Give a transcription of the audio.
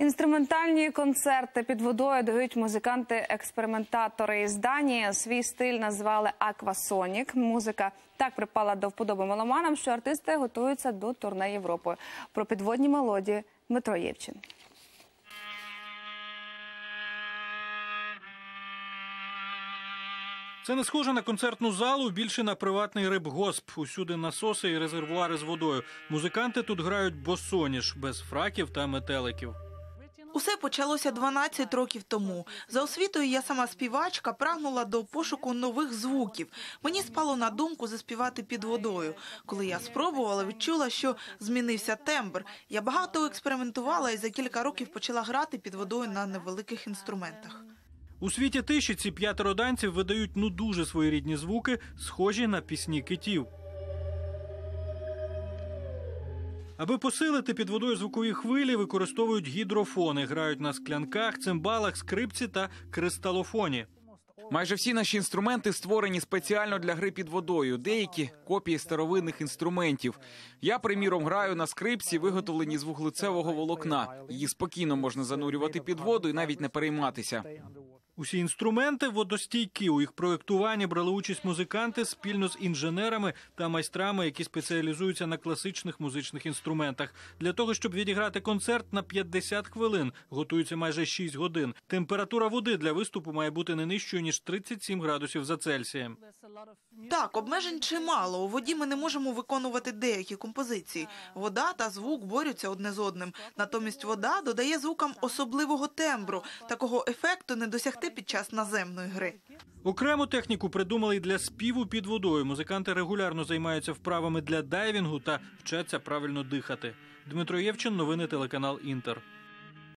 Інструментальні концерти під водою дають музиканти-експериментатори із Данії. Свій стиль назвали Аквасонік. Музика так припала до вподоби меломанам, що артисти готуються до турне Європою. Про підводні мелодії Дмитро Євчин. Це не схоже на концертну залу, більше на приватний рибгосп. Усюди насоси і резервуари з водою. Музиканти тут грають босоніж, без фраків та метеликів. Усе почалося 12 років тому. За освітою я сама співачка прагнула до пошуку нових звуків. Мені спало на думку заспівати під водою. Коли я спробувала, відчула, що змінився тембр. Я багато експериментувала і за кілька років почала грати під водою на невеликих інструментах. У світі тиші ці п'ятеро данців видають ну дуже своєрідні звуки, схожі на пісні китів. Аби посилити під водою звукові хвилі, використовують гідрофони, грають на склянках, цимбалах, скрипці та кристалофоні. Майже всі наші інструменти створені спеціально для гри під водою. Деякі копії старовинних інструментів. Я, приміром, граю на скрипці, виготовлені з вуглецевого волокна. Її спокійно можна занурювати під воду і навіть не перейматися. Усі інструменти водостійкі. У їх проєктуванні брали участь музиканти спільно з інженерами та майстрами, які спеціалізуються на класичних музичних інструментах. Для того щоб відіграти концерт на 50 хвилин, готуються майже 6 годин. Температура води для виступу має бути не нижчою ніж 37 градусів за Цельсієм. Так, обмежень чимало. У воді ми не можемо виконувати деякі композиції. Вода та звук борються одне з одним. Натомість вода додає звукам особливого тембру. Такого ефекту не досягти під час наземної гри. Окрему техніку придумали й для співу під водою. Музиканти регулярно займаються вправами для дайвінгу та вчаться правильно дихати. Дмитро Євчин, новини телеканал Інтер.